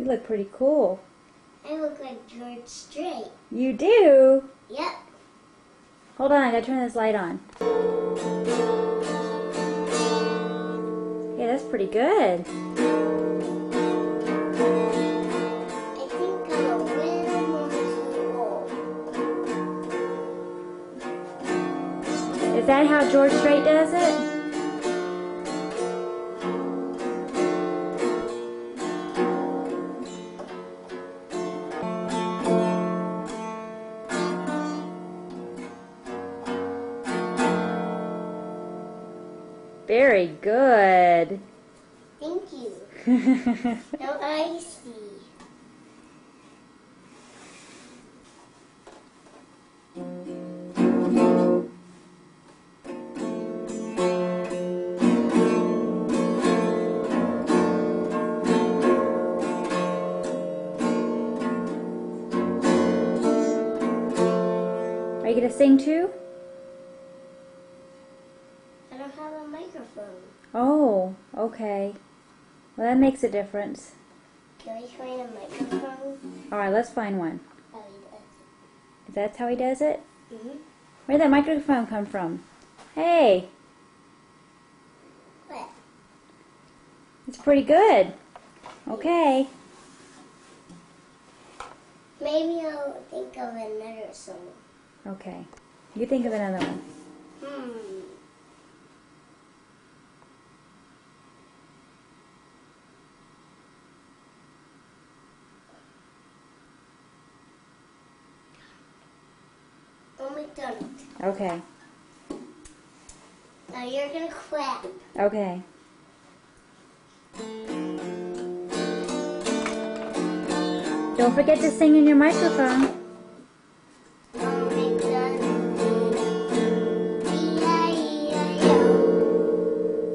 You look pretty cool. I look like George Strait. You do? Yep. Hold on, I gotta turn this light on. Yeah, that's pretty good. I think I'm a little more too old. Is that how George Strait does it? Very good. Thank you. Now I see. Are you gonna sing too? I don't have a microphone. Oh, okay. Well, that makes a difference. Can we find a microphone? All right, let's find one. Oh, Is that how he does it? Mm-hmm. Where'd that microphone come from? Hey, What? it's pretty good. Okay. Maybe I'll think of another song. Okay. You think of another one. Hmm. Oh McDonald. Okay. Now you're gonna clap. Okay. Don't forget to sing in your microphone.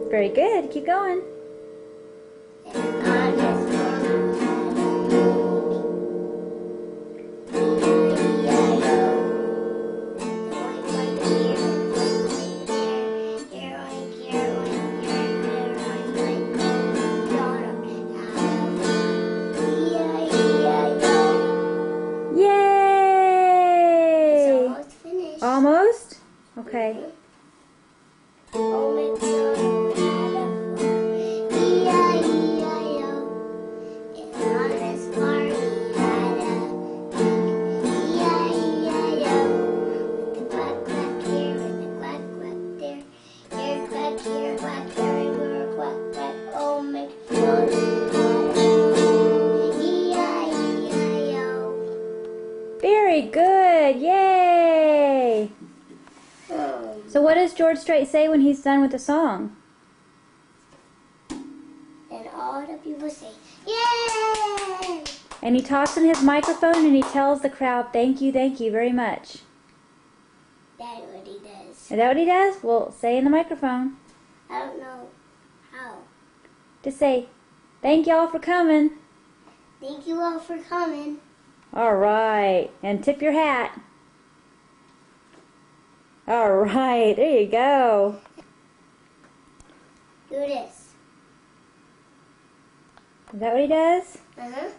Very good. Keep going. E-I-E-I-O. Very good. Yay! So what does George Strait say when he's done with the song? And all the people say, Yay! And he talks in his microphone and he tells the crowd, thank you, thank you very much. That's what he does. Is that what he does? Well, say in the microphone. I don't know how. Just say, thank y'all for coming. Thank you all for coming. All right. And tip your hat. All right. There you go. Do this. Is that what he does? Uh huh.